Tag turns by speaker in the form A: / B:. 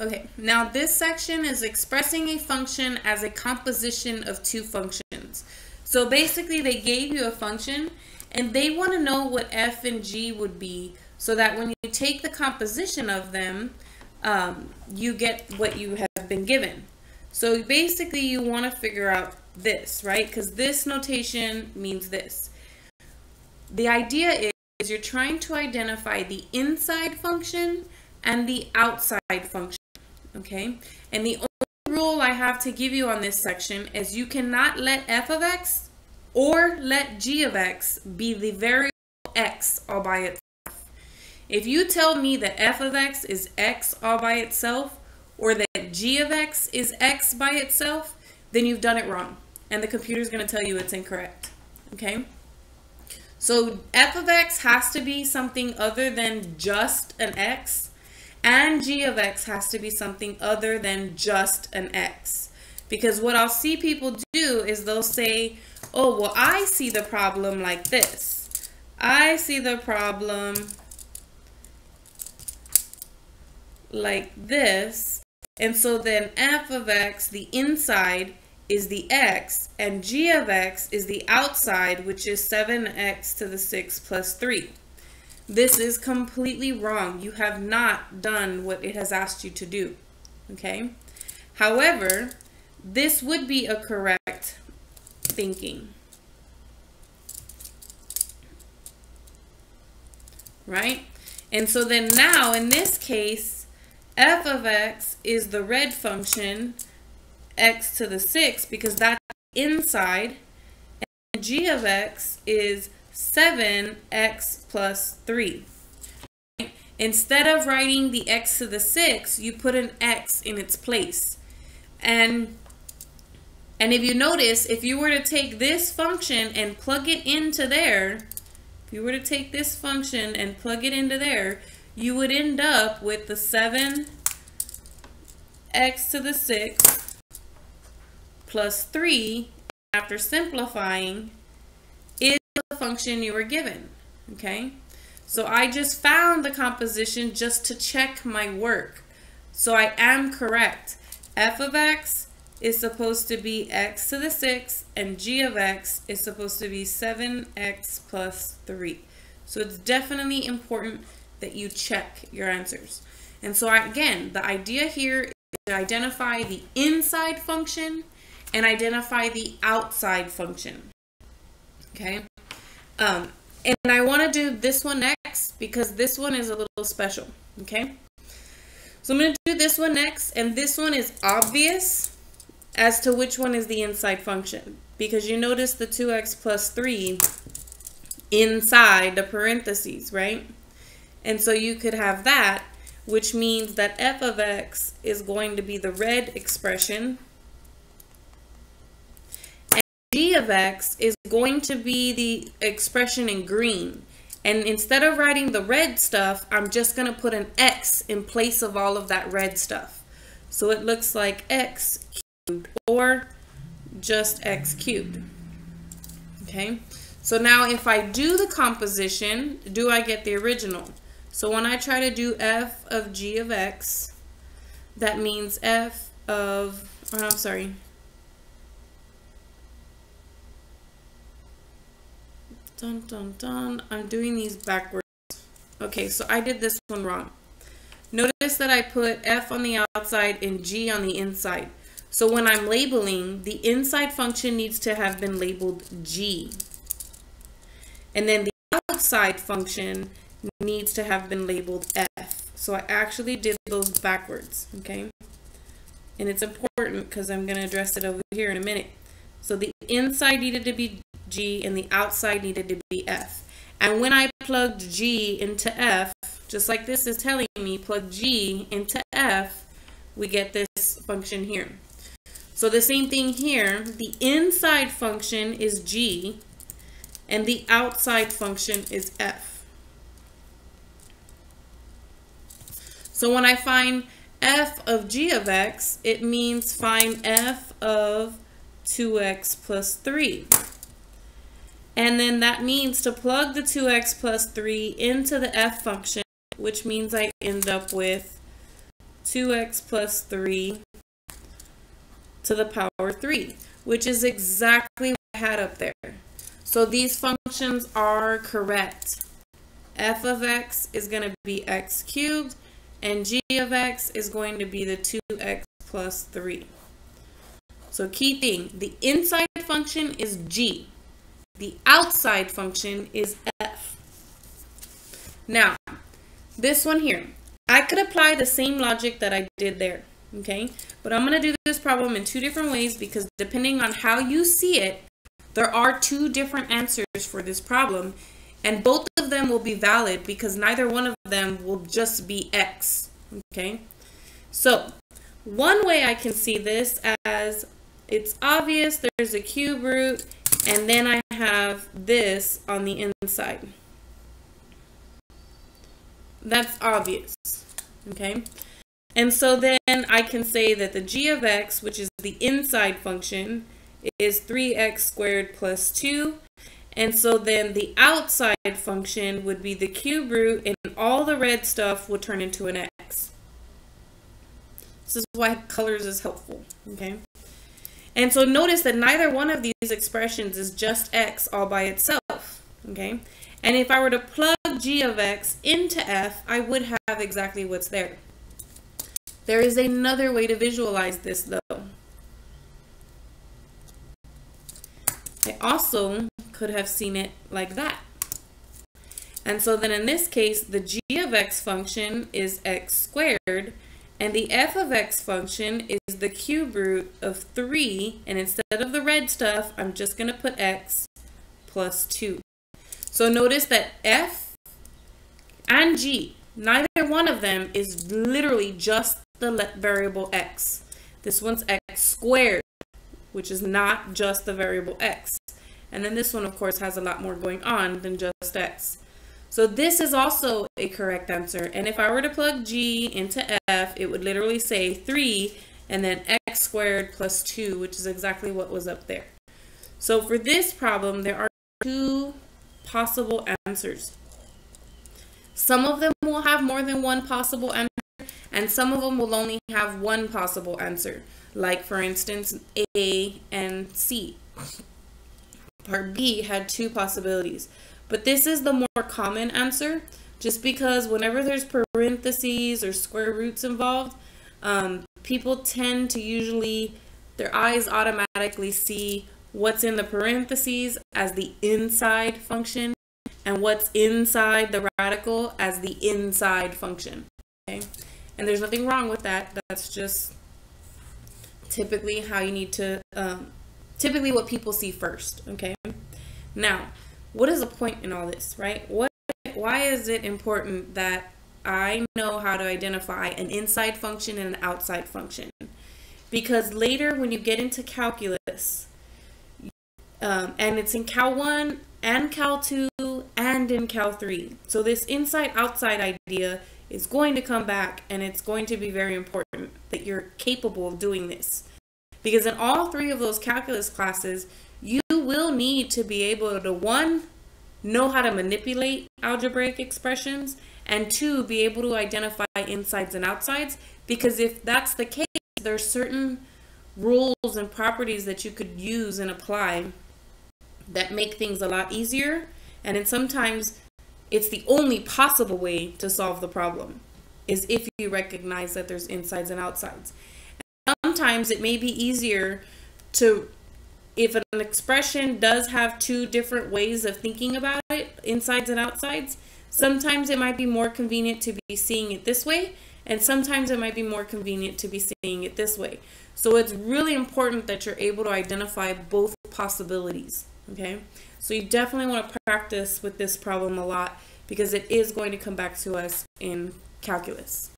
A: Okay, now this section is expressing a function as a composition of two functions. So basically they gave you a function and they want to know what f and g would be so that when you take the composition of them, um, you get what you have been given. So basically you want to figure out this, right? Because this notation means this. The idea is you're trying to identify the inside function and the outside function okay? And the only rule I have to give you on this section is you cannot let f of x or let g of x be the variable x all by itself. If you tell me that f of x is x all by itself or that g of x is x by itself, then you've done it wrong. And the computer is going to tell you it's incorrect. Okay? So f of x has to be something other than just an x and g of x has to be something other than just an x. Because what I'll see people do is they'll say, oh, well, I see the problem like this. I see the problem like this. And so then f of x, the inside, is the x, and g of x is the outside, which is 7x to the 6 plus 3. This is completely wrong. You have not done what it has asked you to do. Okay? However, this would be a correct thinking. Right? And so then now in this case, f of x is the red function x to the 6 because that's inside. And g of x is 7x plus 3. Instead of writing the x to the 6, you put an x in its place. And, and if you notice, if you were to take this function and plug it into there, if you were to take this function and plug it into there, you would end up with the 7x to the 6 plus 3 after simplifying function you were given, okay? So I just found the composition just to check my work. So I am correct. f of x is supposed to be x to the 6 and g of x is supposed to be 7x plus 3. So it's definitely important that you check your answers. And so again, the idea here is to identify the inside function and identify the outside function. Okay? Um, and I want to do this one next because this one is a little special, okay? So I'm going to do this one next, and this one is obvious as to which one is the inside function because you notice the 2x plus 3 inside the parentheses, right? And so you could have that, which means that f of x is going to be the red expression g of x is going to be the expression in green. And instead of writing the red stuff, I'm just going to put an x in place of all of that red stuff. So it looks like x cubed or just x cubed. Okay, so now if I do the composition, do I get the original? So when I try to do f of g of x, that means f of, oh, I'm sorry, Dun, dun, dun. I'm doing these backwards. Okay, so I did this one wrong. Notice that I put F on the outside and G on the inside. So when I'm labeling, the inside function needs to have been labeled G. And then the outside function needs to have been labeled F. So I actually did those backwards, okay? And it's important because I'm going to address it over here in a minute. So the inside needed to be G and the outside needed to be F. And when I plugged G into F, just like this is telling me, plug G into F, we get this function here. So the same thing here, the inside function is G and the outside function is F. So when I find f of g of x, it means find f of 2x plus 3. And then that means to plug the 2x plus 3 into the f function, which means I end up with 2x plus 3 to the power 3, which is exactly what I had up there. So these functions are correct. f of x is going to be x cubed, and g of x is going to be the 2x plus 3. So key thing, the inside function is g. The outside function is f. Now, this one here, I could apply the same logic that I did there, okay? But I'm going to do this problem in two different ways because depending on how you see it, there are two different answers for this problem, and both of them will be valid because neither one of them will just be x, okay? So, one way I can see this as it's obvious there's a cube root and then I have this on the inside. That's obvious, okay? And so then I can say that the g of x, which is the inside function, is 3x squared plus 2. And so then the outside function would be the cube root and all the red stuff would turn into an x. This is why colors is helpful, okay? And so notice that neither one of these expressions is just x all by itself, okay? And if I were to plug g of x into f, I would have exactly what's there. There is another way to visualize this though. I also could have seen it like that. And so then in this case, the g of x function is x squared, and the f of x function is the cube root of 3, and instead of the red stuff, I'm just going to put x plus 2. So notice that f and g, neither one of them is literally just the variable x. This one's x squared, which is not just the variable x. And then this one, of course, has a lot more going on than just x. So this is also a correct answer. And if I were to plug g into f, it would literally say 3 and then x squared plus 2, which is exactly what was up there. So for this problem, there are two possible answers. Some of them will have more than one possible answer, and some of them will only have one possible answer, like for instance, A and C. Part B had two possibilities. But this is the more common answer just because whenever there's parentheses or square roots involved, um, people tend to usually, their eyes automatically see what's in the parentheses as the inside function and what's inside the radical as the inside function. Okay? And there's nothing wrong with that. That's just typically how you need to, um, typically what people see first. Okay? Now, what is the point in all this, right? What why is it important that I know how to identify an inside function and an outside function? Because later when you get into calculus, um, and it's in Cal 1 and Cal 2 and in Cal 3. So this inside-outside idea is going to come back and it's going to be very important that you're capable of doing this. Because in all three of those calculus classes, you will need to be able to, one, know how to manipulate algebraic expressions, and two, be able to identify insides and outsides. Because if that's the case, there are certain rules and properties that you could use and apply that make things a lot easier. And then sometimes it's the only possible way to solve the problem is if you recognize that there's insides and outsides. And sometimes it may be easier to if an expression does have two different ways of thinking about it, insides and outsides, sometimes it might be more convenient to be seeing it this way, and sometimes it might be more convenient to be seeing it this way. So it's really important that you're able to identify both possibilities, okay? So you definitely want to practice with this problem a lot because it is going to come back to us in calculus.